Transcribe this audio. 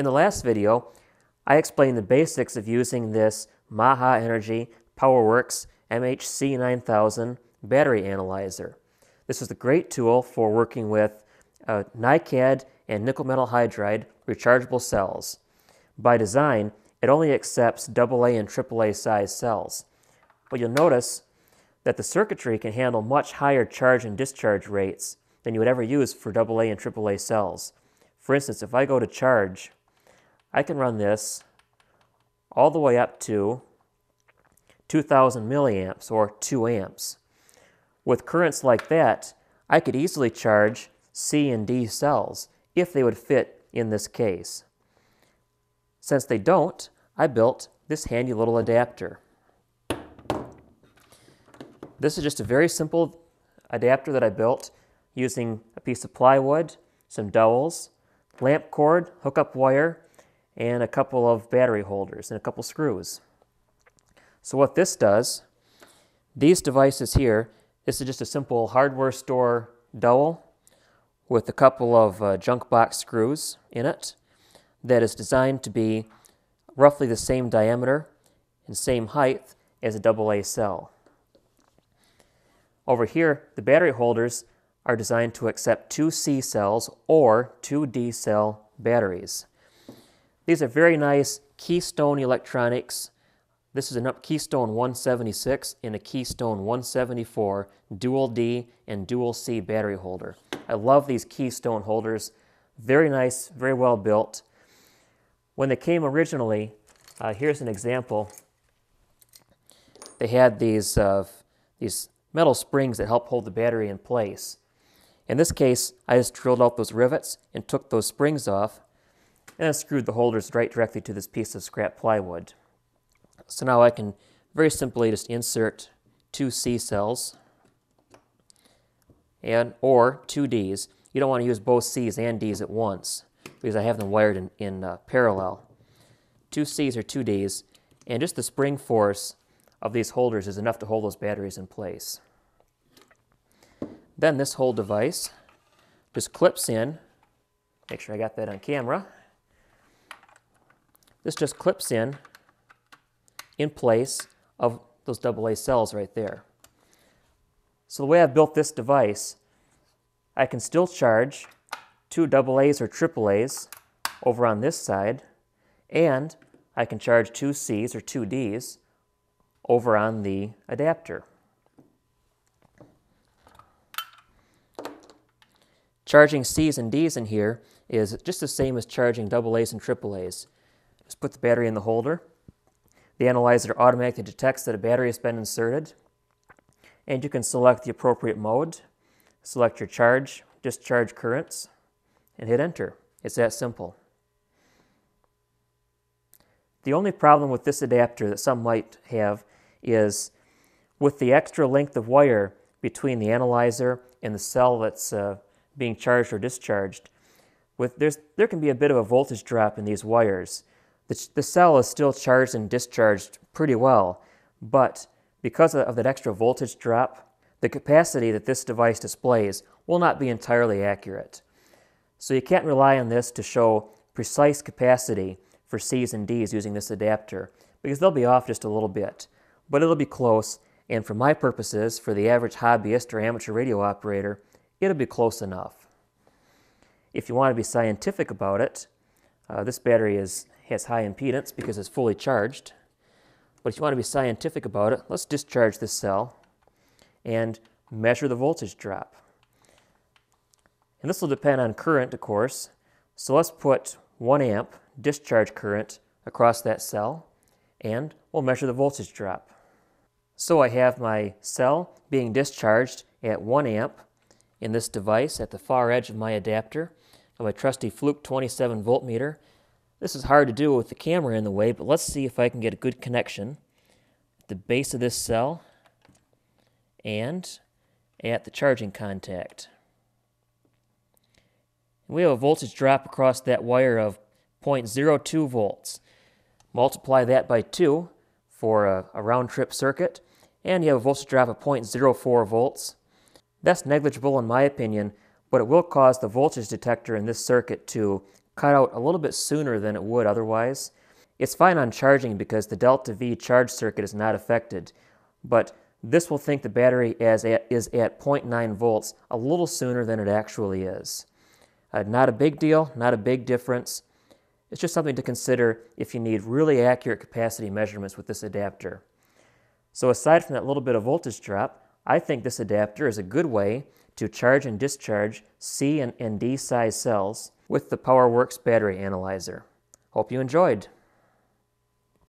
In the last video, I explained the basics of using this Maha Energy Powerex MHC9000 battery analyzer. This is a great tool for working with uh, NiCad and nickel metal hydride rechargeable cells. By design, it only accepts AA and AAA size cells. But you'll notice that the circuitry can handle much higher charge and discharge rates than you would ever use for AA and AAA cells. For instance, if I go to charge, I can run this all the way up to 2000 milliamps or 2 amps. With currents like that, I could easily charge C and D cells if they would fit in this case. Since they don't, I built this handy little adapter. This is just a very simple adapter that I built using a piece of plywood, some dowels, lamp cord, hookup wire, and a couple of battery holders and a couple screws. So what this does, these devices here, this is just a simple hardware store dowel with a couple of uh, junk box screws in it that is designed to be roughly the same diameter and same height as a AA cell. Over here, the battery holders are designed to accept two C cells or two D cell batteries. These are very nice Keystone Electronics. This is a Keystone 176 and a Keystone 174 dual D and dual C battery holder. I love these Keystone holders. Very nice, very well built. When they came originally, uh, here's an example. They had these, uh, these metal springs that help hold the battery in place. In this case, I just drilled out those rivets and took those springs off and then screwed the holders right directly to this piece of scrap plywood. So now I can very simply just insert two C cells and or two Ds. You don't want to use both C's and D's at once because I have them wired in, in uh, parallel. Two C's or two D's, and just the spring force of these holders is enough to hold those batteries in place. Then this whole device just clips in, make sure I got that on camera. This just clips in in place of those AA cells right there. So the way I've built this device, I can still charge two AA's or AAA's over on this side, and I can charge two C's or two D's over on the adapter. Charging C's and D's in here is just the same as charging AA's and AAA's. Just put the battery in the holder. The analyzer automatically detects that a battery has been inserted and you can select the appropriate mode, select your charge, discharge currents, and hit enter. It's that simple. The only problem with this adapter that some might have is with the extra length of wire between the analyzer and the cell that's uh, being charged or discharged, with, there can be a bit of a voltage drop in these wires. The, the cell is still charged and discharged pretty well, but because of that extra voltage drop, the capacity that this device displays will not be entirely accurate. So you can't rely on this to show precise capacity for C's and D's using this adapter because they'll be off just a little bit, but it'll be close and for my purposes, for the average hobbyist or amateur radio operator, it'll be close enough. If you want to be scientific about it, uh, this battery is, has high impedance because it's fully charged. But if you want to be scientific about it, let's discharge this cell and measure the voltage drop. And this will depend on current, of course. So let's put 1 amp discharge current across that cell and we'll measure the voltage drop. So I have my cell being discharged at 1 amp in this device at the far edge of my adapter of my trusty Fluke 27 voltmeter this is hard to do with the camera in the way, but let's see if I can get a good connection at the base of this cell and at the charging contact. We have a voltage drop across that wire of 0.02 volts. Multiply that by 2 for a, a round trip circuit, and you have a voltage drop of 0.04 volts. That's negligible in my opinion, but it will cause the voltage detector in this circuit to cut out a little bit sooner than it would otherwise. It's fine on charging because the delta V charge circuit is not affected, but this will think the battery as at, is at 0.9 volts a little sooner than it actually is. Uh, not a big deal, not a big difference. It's just something to consider if you need really accurate capacity measurements with this adapter. So aside from that little bit of voltage drop, I think this adapter is a good way to charge and discharge C and, D size cells with the Powerex battery analyzer. Hope you enjoyed.